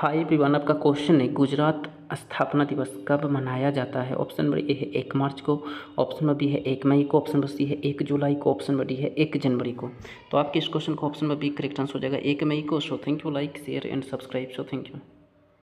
High everyone आपका question है। गुजरात स्थापना दिवस कब मनाया जाता है? ऑप्शन नंबर ए है एक मार्च को। ऑप्शन नंबर बी है एक मई को। ऑप्शन नंबर सी है एक जुलाई को। ऑप्शन नंबर डी है एक जनवरी को। तो आपके इस क्वेश्चन का option number B correct answer हो जाएगा। एक मई को। So thank you like share and subscribe so thank you